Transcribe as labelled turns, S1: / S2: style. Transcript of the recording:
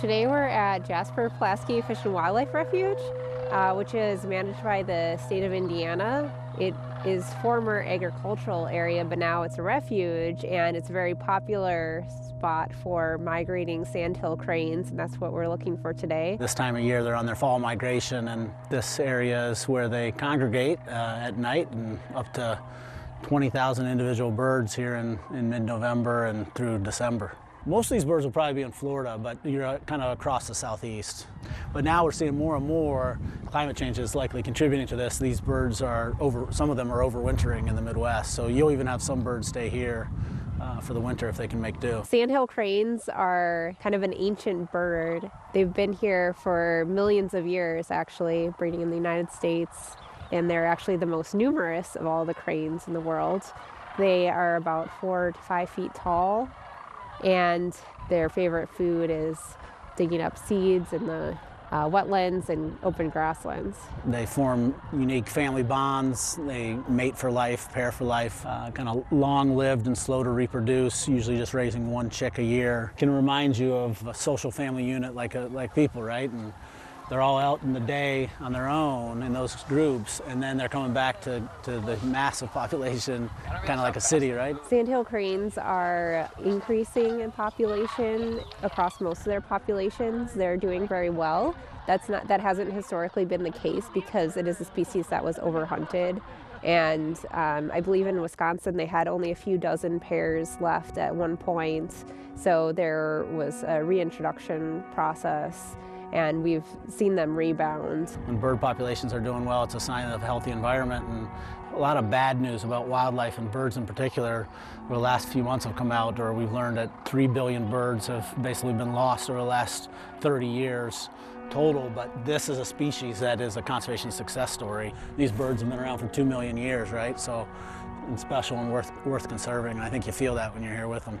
S1: Today we're at Jasper Pulaski Fish and Wildlife Refuge, uh, which is managed by the state of Indiana. It is former agricultural area, but now it's a refuge, and it's a very popular spot for migrating sandhill cranes, and that's what we're looking for today.
S2: This time of year, they're on their fall migration, and this area is where they congregate uh, at night, and up to 20,000 individual birds here in, in mid-November and through December. Most of these birds will probably be in Florida, but you're uh, kind of across the southeast. But now we're seeing more and more climate change is likely contributing to this. These birds are over, some of them are overwintering in the Midwest, so you'll even have some birds stay here uh, for the winter if they can make do.
S1: Sandhill cranes are kind of an ancient bird. They've been here for millions of years, actually, breeding in the United States, and they're actually the most numerous of all the cranes in the world. They are about four to five feet tall and their favorite food is digging up seeds in the uh, wetlands and open grasslands.
S2: They form unique family bonds. They mate for life, pair for life, uh, kind of long lived and slow to reproduce, usually just raising one chick a year. Can remind you of a social family unit like, a, like people, right? And they're all out in the day on their own in those groups, and then they're coming back to, to the massive population, kind of like a city, right?
S1: Sandhill cranes are increasing in population across most of their populations. They're doing very well. That's not that hasn't historically been the case because it is a species that was overhunted. And um, I believe in Wisconsin they had only a few dozen pairs left at one point. So there was a reintroduction process and we've seen them rebound.
S2: When bird populations are doing well, it's a sign of a healthy environment and a lot of bad news about wildlife and birds in particular over the last few months have come out or we've learned that 3 billion birds have basically been lost over the last 30 years total, but this is a species that is a conservation success story. These birds have been around for 2 million years, right? So it's special and worth, worth conserving, I think you feel that when you're here with them.